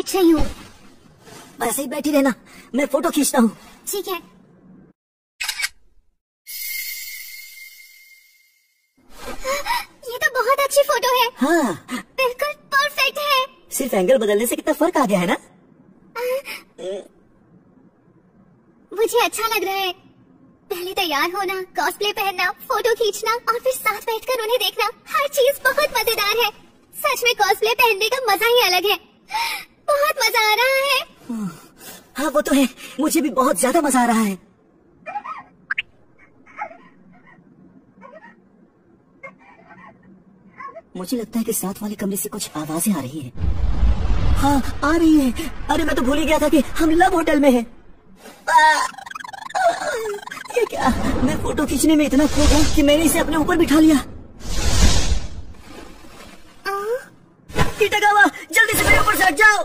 बैठ रही हूँ ऐसे ही बैठी रहना। मैं फ़ोटो खींचता हूँ। ठीक है। ये तो बहुत अच्छी फ़ोटो है। हाँ। बिल्कुल परफेक्ट है। सिर्फ़ एंगल बदलने से कितना फ़र्क आ गया है ना? मुझे अच्छा लग रहा है। पहले तैयार होना कॉस्प्ले पहनना फ़ोटो खींचना और फिर साथ बैठकर उन्हें देखना हर चीज़ बहुत मज़ेदार है। सच में कॉस्प्ले पहनने का मज़ा ही अलग है। बहुत मज़ा आ रहा है। हाँ वो तो है। मुझे भी बहुत ज़्यादा मज़ा आ रहा है। मुझे लगता है कि साथ वाले कमरे से कुछ आवाज़ें आ रही हैं। हाँ आ रही है। अरे मैं तो भूल ही गया था कि हम लव होटल में हैं। ये क्या? मैं फ़ोटो खींचने में इतना खो गया कि मैंने इसे अपने ऊपर बिठा लिया। जल्दी से मेरे ऊपर हट जाओ।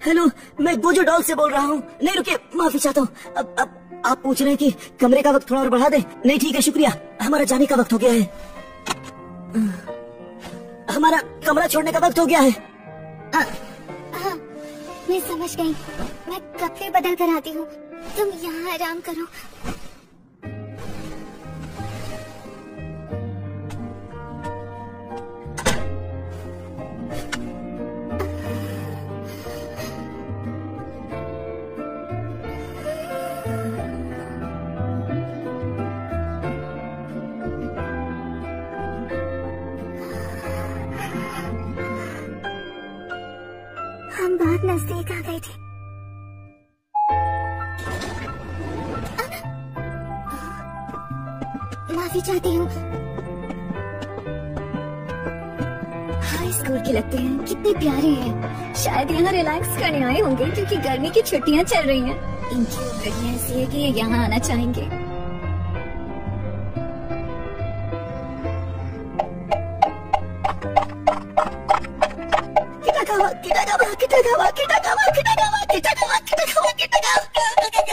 हेलो मैं गोजो डॉल से बोल रहा हूँ। नहीं रुके माफ़ी चाहता हूँ। अब अब आप पूछ रहे हैं कि कमरे का वक्त थोड़ा और बढ़ा दे? नहीं ठीक है शुक्रिया। हमारा जाने का वक्त हो गया है। हमारा कमरा छोड़ने का वक्त हो गया है हाँ, मैं समझ गई। मैं कपड़े बदल कर आती हूँ। तुम यहाँ आराम करो। हम बहुत नज़दीक आ गए थे। माफ़ी चाहती हूँ। हाई स्कूल के लगते हैं, कितने प्यारे हैं। शायद यहाँ रिलैक्स करने आए होंगे, क्योंकि गर्मी की छुट्टियाँ चल रही हैं। इनकी उम्र ऐसी है कि ये यहाँ आना चाहेंगे। 北川北川北川北川北川北川北川北川北川